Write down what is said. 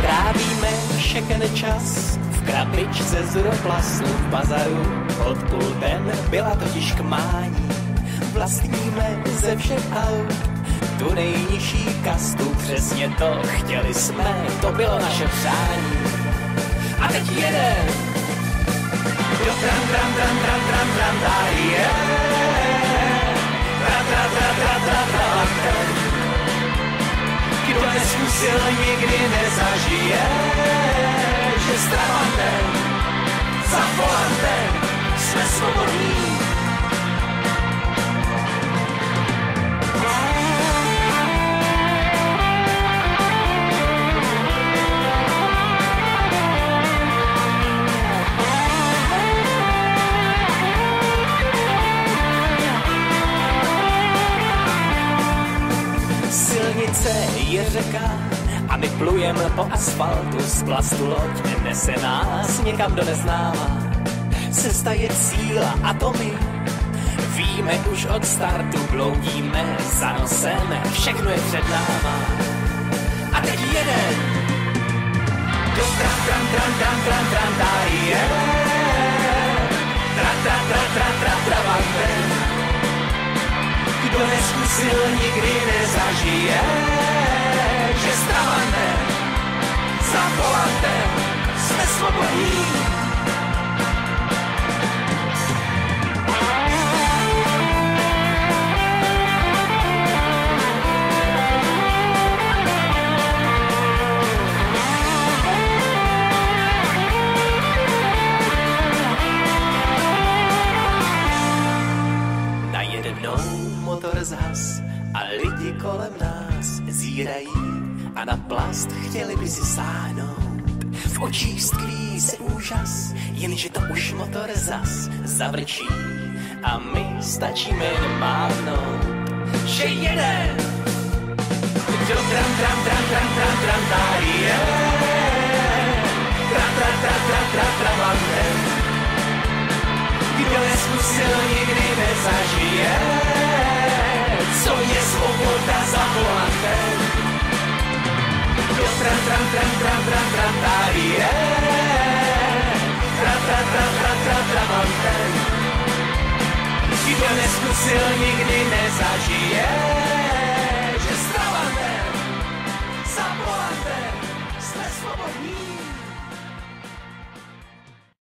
Trávíme všechny čas v krabičce z roplastu v bazaru. Pod pultem byla totiž k mání. Vlastníme ze všech aut tu nejnižší kastu. Přesně to chtěli jsme, to bylo naše přání. A teď jeden. Jo, tram, tram, tram, tram, tram, tram, tram, yeah. Tra, tra, tra, tra, tra, tra, tra, kdo neskusil, nikdy nezažije, Silnice je řeka a my plujeme po asfaltu z plastu loď nese nás někam do neznáma. Cesta je síla a to my víme už od startu, bloudíme za nosem, všechno je před náma. A teď jeden, tram, tram, tram, tram, tram, tram, tram, neskusil, nikdy nezažije, že s travantem, za volantem jsme svobodní. Zhas a lidi kolem nás zírají a na plast chtěli by si sáhnout. V očích stkví se úžas, jenže to už motor zas zavrčí a my stačíme jen mávnout, že jeden kdo tram, tram, tram, tram, tram, tram, tady je. Tram, tram, tram, tram, tram, tram, tram, kdo neskusil, nikdy nezažije Ti to neskusil, nikdy nezažije, že stravatem, zapolatem, jste svobodní.